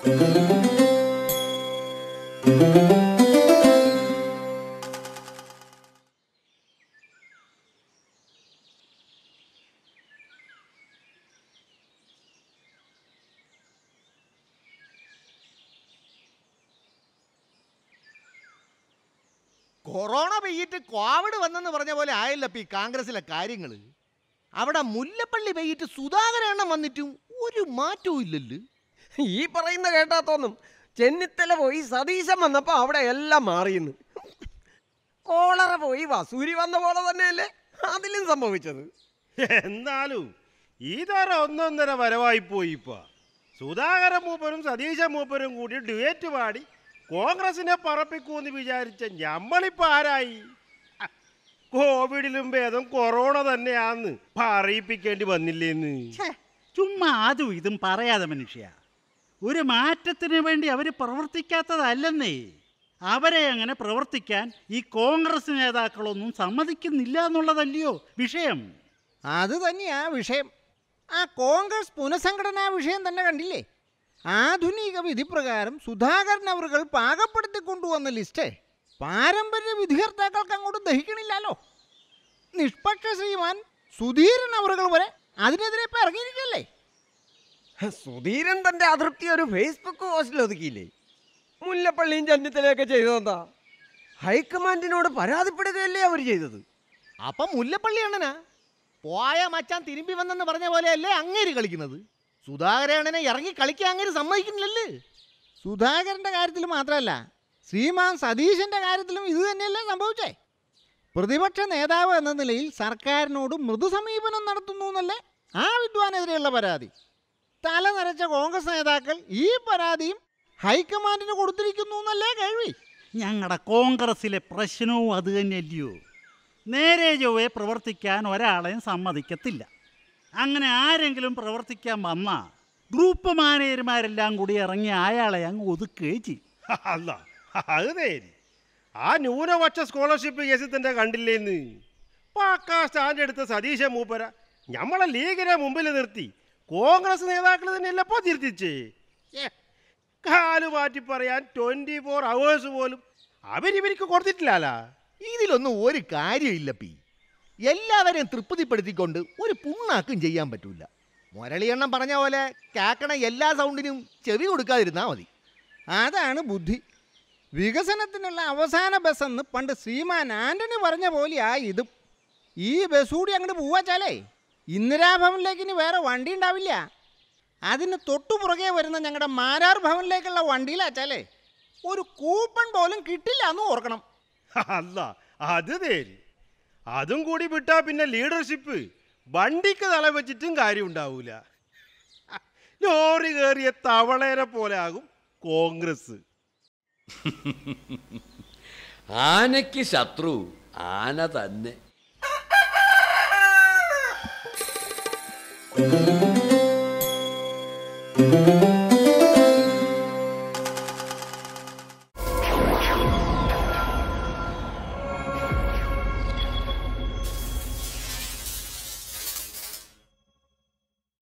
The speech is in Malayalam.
കൊറോണ പെയ്യിട്ട് കോവിഡ് വന്നെന്ന് പറഞ്ഞ പോലെ ആയല്ലപ്പ ഈ കോൺഗ്രസിലെ കാര്യങ്ങൾ അവിടെ മുല്ലപ്പള്ളി പെയ്യിട്ട് സുധാകരണ്ണം വന്നിട്ടും ഒരു മാറ്റവും ഇല്ലല്ലോ. ഈ പറയുന്ന കേട്ടാ തോന്നും ചെന്നിത്തല പോയി സതീശൻ വന്നപ്പോ അവിടെ എല്ലാം മാറിയെന്ന്. കോളറ പോയി വസൂരി വന്ന പോലെ തന്നെയല്ലേ അതിലും സംഭവിച്ചത്. എന്നാലും ഇതൊരു ഒന്നൊന്നര വരവായി പോയി ഇപ്പോ. സുധാകരൻ മൂപ്പരും സതീശൻ മൂപ്പരും കൂടി ഡുവേറ്റ് പാടി കോൺഗ്രസിനെ പറപ്പിക്കൂന്ന് വിചാരിച്ച ഞമ്മളിപ്പ ആരായി? കോവിഡിലും ഭേദം കൊറോണ തന്നെയാന്ന് പറയിപ്പിക്കേണ്ടി വന്നില്ലേന്ന്. ചുമ്മാ അതും ഇതും പറയാതെ മനുഷ്യ. ഒരു മാറ്റത്തിന് വേണ്ടി അവർ പ്രവർത്തിക്കാത്തതല്ലെന്നേ. അവരെ അങ്ങനെ പ്രവർത്തിക്കാൻ ഈ കോൺഗ്രസ് നേതാക്കളൊന്നും സമ്മതിക്കുന്നില്ല എന്നുള്ളതല്ലയോ വിഷയം? അത് തന്നെയാ വിഷയം. ആ കോൺഗ്രസ് പുനഃസംഘടനാ വിഷയം തന്നെ കണ്ടില്ലേ? ആധുനിക വിധിപ്രകാരം സുധാകരൻ അവറുകൾ പാകപ്പെടുത്തി കൊണ്ടുവന്ന ലിസ്റ്റ് പാരമ്പര്യ വിധികർത്താക്കൾക്ക് അങ്ങോട്ട് ദഹിക്കണില്ലല്ലോ. നിഷ്പക്ഷ ശ്രീമാൻ സുധീരൻ അവറുകൾ വരെ അതിനെതിരെ ഇപ്പം ഇറങ്ങിയിരിക്കല്ലേ? സുധീരൻ തന്റെ അതൃപ്തി ഒരു ഫേസ്ബുക്ക് പോസ്റ്റിൽ ഒതുക്കിയില്ലേ? മുല്ലപ്പള്ളിയും ചെന്നിത്തലയൊക്കെ ചെയ്തതെന്താ? ഹൈക്കമാൻഡിനോട് പരാതിപ്പെടുകയല്ലേ അവർ ചെയ്തത്? അപ്പൊ മുല്ലപ്പള്ളി അണ്ണനാ? പോയ മച്ചാൻ തിരുമ്പി വന്നെന്ന് പറഞ്ഞ പോലെയല്ലേ അങ്ങേര് കളിക്കുന്നത്? സുധാകര അണ്ണനെ ഇറങ്ങി കളിക്കാൻ അങ്ങേര് സമ്മതിക്കുന്നില്ലല്ലേ? സുധാകരന്റെ കാര്യത്തിൽ മാത്രമല്ല ശ്രീമാൻ സതീശന്റെ കാര്യത്തിലും ഇത് തന്നെയല്ലേ സംഭവിച്ചേ? പ്രതിപക്ഷ നേതാവ് എന്ന നിലയിൽ സർക്കാരിനോട് മൃദുസമീപനം നടത്തുന്നു എന്നല്ലേ ആ വിദ്വാനെതിരെയുള്ള പരാതി. തല നരച്ച കോൺഗ്രസ് നേതാക്കൾ ഈ പരാതിയും ഹൈക്കമാൻഡിന് കൊടുത്തിരിക്കുന്നു എന്നല്ലേ കേൾവി? ഞങ്ങളുടെ കോൺഗ്രസിലെ പ്രശ്നവും അത് തന്നെയല്ലയോ. നേരെ ചൊവ്വെ പ്രവർത്തിക്കാൻ ഒരാളെയും സമ്മതിക്കത്തില്ല. അങ്ങനെ ആരെങ്കിലും പ്രവർത്തിക്കാൻ വന്നാൽ ഗ്രൂപ്പ് മാനേജർമാരെല്ലാം കൂടി ഇറങ്ങി അയാളെ അങ്ങ് ഒതുക്കുകയും ചെയ്യും. അല്ല അത് നേരി. ആ ന്യൂനപക്ഷ സ്കോളർഷിപ്പ് കേസിൽ തന്നെ കണ്ടില്ലേന്ന്. പാക്കാ സ്റ്റാൻഡ് എടുത്ത സതീശ മൂപ്പര ഞമ്മളെ ലീഗിനെ മുമ്പിൽ നിർത്തി. കോൺഗ്രസ് നേതാക്കൾ തന്നെയല്ല ഇപ്പോൾ തിരുത്തിച്ചേ? കാൽ മാറ്റി പറയാൻ ട്വന്റി ഫോർ അവേഴ്സ് പോലും അവരിവർക്ക് കൊടുത്തിട്ടില്ല ഇതിലൊന്നും ഒരു കാര്യമില്ല പി. എല്ലാവരെയും തൃപ്തിപ്പെടുത്തിക്കൊണ്ട് ഒരു പുണ്ണാക്കും ചെയ്യാൻ പറ്റൂല. മുരളിയണ്ണം പറഞ്ഞ പോലെ കേക്കണ എല്ലാ സൗണ്ടിനും ചെവി കൊടുക്കാതിരുന്നാൽ മതി. അതാണ് ബുദ്ധി. വികസനത്തിനുള്ള അവസാന ബസ് എന്ന് പണ്ട് ശ്രീമാൻ ആന്റണി പറഞ്ഞ പോലെയാ ഇതും. ഈ ബസ് കൂടി അങ്ങോട്ട് പോവാച്ചാലേ ഇന്ദിരാഭവനിലേക്ക് ഇനി വേറെ വണ്ടി ഉണ്ടാവില്ല. അതിന് തൊട്ടു പുറകെ വരുന്ന ഞങ്ങളുടെ മാരാർ ഭവനിലേക്കുള്ള വണ്ടിയിലാച്ചാലേ ഒരു കൂപ്പൺ പോലും കിട്ടില്ല എന്ന് ഓർക്കണം. അല്ല അത് തേരി അതും കൂടി വിട്ടാ പിന്നെ ലീഡർഷിപ്പ് വണ്ടിക്ക് തല വെച്ചിട്ടും കാര്യം ഉണ്ടാവൂല. ലോറി കയറിയ തവളേനെ പോലെ ആകും കോൺഗ്രസ്. ആനയ്ക്ക് ശത്രു ആന തന്നെ. ആ